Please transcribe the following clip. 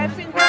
F